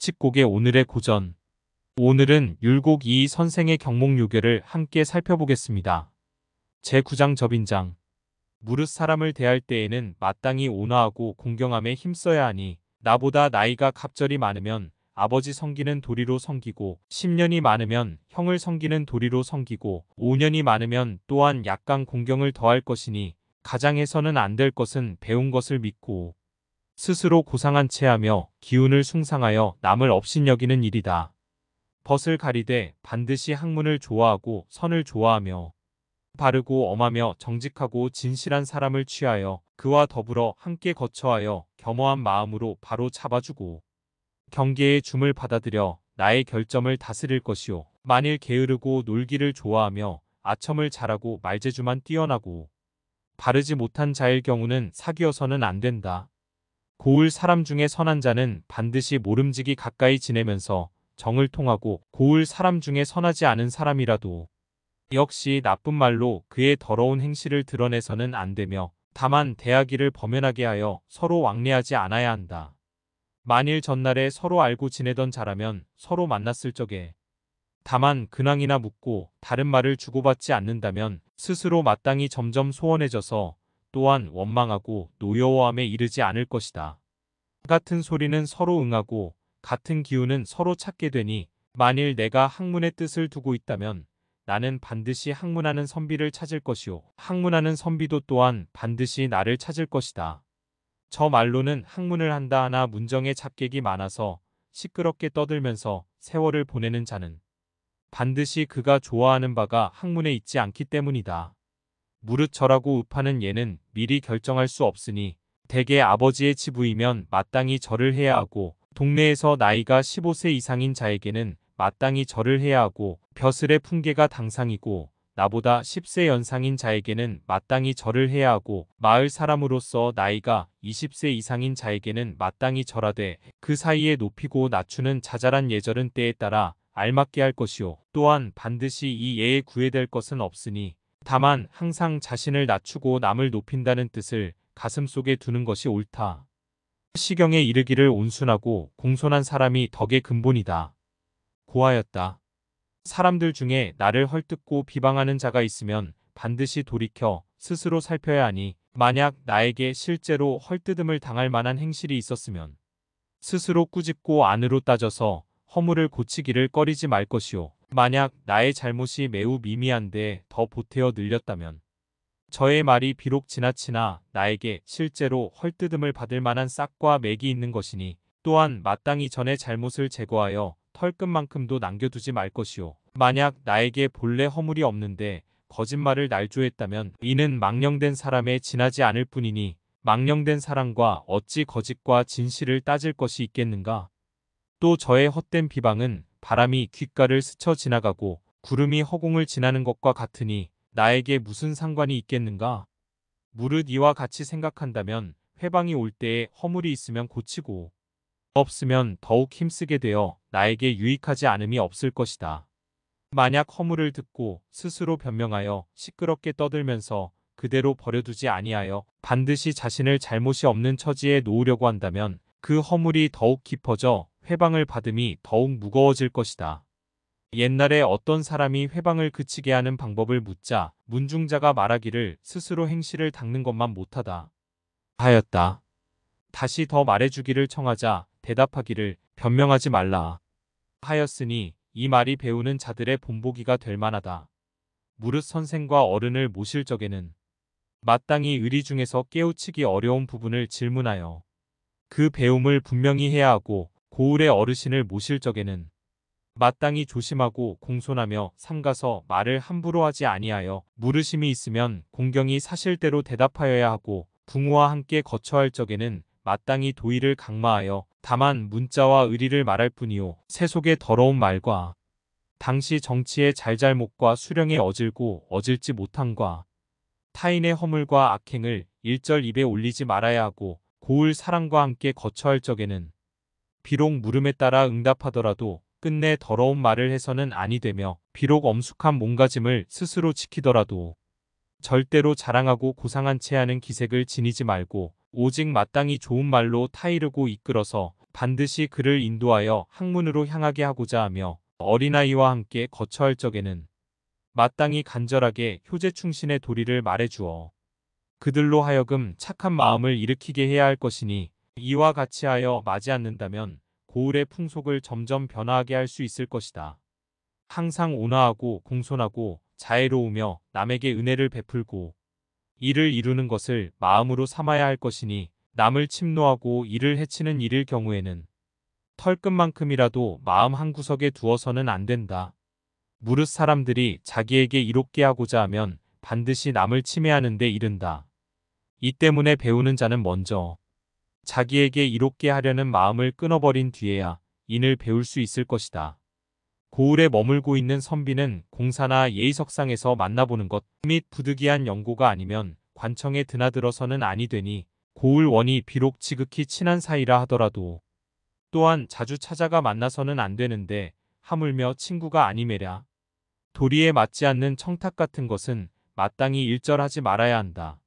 칙곡의 오늘의 고전. 오늘은 율곡 이이 선생의 경목요괴를 함께 살펴보겠습니다. 제9장 접인장. 무릇 사람을 대할 때에는 마땅히 온화하고 공경함에 힘써야 하니 나보다 나이가 갑절이 많으면 아버지 성기는 도리로 성기고 10년이 많으면 형을 성기는 도리로 성기고 5년이 많으면 또한 약간 공경을 더할 것이니 가장해서는 안 될 것은 배운 것을 믿고 스스로 고상한 채하며 기운을 숭상하여 남을 업신여기는 일이다. 벗을 가리되 반드시 학문을 좋아하고 선을 좋아하며 바르고 엄하며 정직하고 진실한 사람을 취하여 그와 더불어 함께 거처하여 겸허한 마음으로 바로 잡아주고 경계의 줌을 받아들여 나의 결점을 다스릴 것이요. 만일 게으르고 놀기를 좋아하며 아첨을 잘하고 말재주만 뛰어나고 바르지 못한 자일 경우는 사귀어서는 안 된다. 고을 사람 중에 선한 자는 반드시 모름지기 가까이 지내면서 정을 통하고 고을 사람 중에 선하지 않은 사람이라도 역시 나쁜 말로 그의 더러운 행실을 드러내서는 안 되며 다만 대하기를 범연하게 하여 서로 왕래하지 않아야 한다. 만일 전날에 서로 알고 지내던 자라면 서로 만났을 적에 다만 근황이나 묻고 다른 말을 주고받지 않는다면 스스로 마땅히 점점 소원해져서 또한 원망하고 노여워함에 이르지 않을 것이다. 같은 소리는 서로 응하고 같은 기운은 서로 찾게 되니 만일 내가 학문의 뜻을 두고 있다면 나는 반드시 학문하는 선비를 찾을 것이요 학문하는 선비도 또한 반드시 나를 찾을 것이다. 저 말로는 학문을 한다 하나 문정에 잡객이 많아서 시끄럽게 떠들면서 세월을 보내는 자는 반드시 그가 좋아하는 바가 학문에 있지 않기 때문이다. 무릇 절하고 읍하는 예는 미리 결정할 수 없으니 대개 아버지의 치부이면 마땅히 절을 해야 하고 동네에서 나이가 15세 이상인 자에게는 마땅히 절을 해야 하고 벼슬의 풍계가 당상이고 나보다 10세 연상인 자에게는 마땅히 절을 해야 하고 마을 사람으로서 나이가 20세 이상인 자에게는 마땅히 절하되 그 사이에 높이고 낮추는 자잘한 예절은 때에 따라 알맞게 할 것이요. 또한 반드시 이 예에 구애될 것은 없으니 다만 항상 자신을 낮추고 남을 높인다는 뜻을 가슴 속에 두는 것이 옳다. 시경에 이르기를 온순하고 공손한 사람이 덕의 근본이다. 고하였다. 사람들 중에 나를 헐뜯고 비방하는 자가 있으면 반드시 돌이켜 스스로 살펴야 하니 만약 나에게 실제로 헐뜯음을 당할 만한 행실이 있었으면 스스로 꾸짖고 안으로 따져서 허물을 고치기를 꺼리지 말 것이요. 만약 나의 잘못이 매우 미미한데 더 보태어 늘렸다면 저의 말이 비록 지나치나 나에게 실제로 헐뜯음을 받을 만한 싹과 맥이 있는 것이니 또한 마땅히 전의 잘못을 제거하여 털끝만큼도 남겨두지 말 것이요. 만약 나에게 본래 허물이 없는데 거짓말을 날조했다면 이는 망령된 사람에 지나지 않을 뿐이니 망령된 사람과 어찌 거짓과 진실을 따질 것이 있겠는가. 또 저의 헛된 비방은 바람이 귓가를 스쳐 지나가고 구름이 허공을 지나는 것과 같으니 나에게 무슨 상관이 있겠는가. 무릇 이와 같이 생각한다면 회방이 올 때에 허물이 있으면 고치고 없으면 더욱 힘쓰게 되어 나에게 유익하지 않음이 없을 것이다. 만약 허물을 듣고 스스로 변명하여 시끄럽게 떠들면서 그대로 버려두지 아니하여 반드시 자신을 잘못이 없는 처지에 놓으려고 한다면 그 허물이 더욱 깊어져 회방을 받음이 더욱 무거워질 것이다. 옛날에 어떤 사람이 회방을 그치게 하는 방법을 묻자 문중자가 말하기를 스스로 행실을 닦는 것만 못하다. 하였다. 다시 더 말해주기를 청하자 대답하기를 변명하지 말라. 하였으니 이 말이 배우는 자들의 본보기가 될 만하다. 무릇 선생과 어른을 모실 적에는 마땅히 의리 중에서 깨우치기 어려운 부분을 질문하여 그 배움을 분명히 해야 하고 고을의 어르신을 모실 적에는 마땅히 조심하고 공손하며 삼가서 말을 함부로 하지 아니하여 물으심이 있으면 공경이 사실대로 대답하여야 하고 붕우와 함께 거처할 적에는 마땅히 도의를 강마하여 다만 문자와 의리를 말할 뿐이요 세속의 더러운 말과 당시 정치의 잘잘못과 수령에 어질고 어질지 못함과 타인의 허물과 악행을 일절 입에 올리지 말아야 하고 고을 사랑과 함께 거처할 적에는 비록 물음에 따라 응답하더라도 끝내 더러운 말을 해서는 아니 되며 비록 엄숙한 몸가짐을 스스로 지키더라도 절대로 자랑하고 고상한 채 하는 기색을 지니지 말고 오직 마땅히 좋은 말로 타이르고 이끌어서 반드시 그를 인도하여 학문으로 향하게 하고자 하며 어린아이와 함께 거처할 적에는 마땅히 간절하게 효제 충신의 도리를 말해주어 그들로 하여금 착한 마음을 일으키게 해야 할 것이니 이와 같이 하여 맞지 않는다면 고을의 풍속을 점점 변화하게 할 수 있을 것이다. 항상 온화하고 공손하고 자애로우며 남에게 은혜를 베풀고 이를 이루는 것을 마음으로 삼아야 할 것이니 남을 침노하고 이를 해치는 일일 경우에는 털끝만큼이라도 마음 한구석에 두어서는 안 된다. 무릇 사람들이 자기에게 이롭게 하고자 하면 반드시 남을 침해하는 데 이른다. 이 때문에 배우는 자는 먼저 자기에게 이롭게 하려는 마음을 끊어버린 뒤에야 인을 배울 수 있을 것이다. 고을에 머물고 있는 선비는 공사나 예의석상에서 만나보는 것 및 부득이한 연고가 아니면 관청에 드나들어서는 아니 되니 고을 원이 비록 지극히 친한 사이라 하더라도 또한 자주 찾아가 만나서는 안 되는데 하물며 친구가 아니매랴. 도리에 맞지 않는 청탁 같은 것은 마땅히 일절하지 말아야 한다.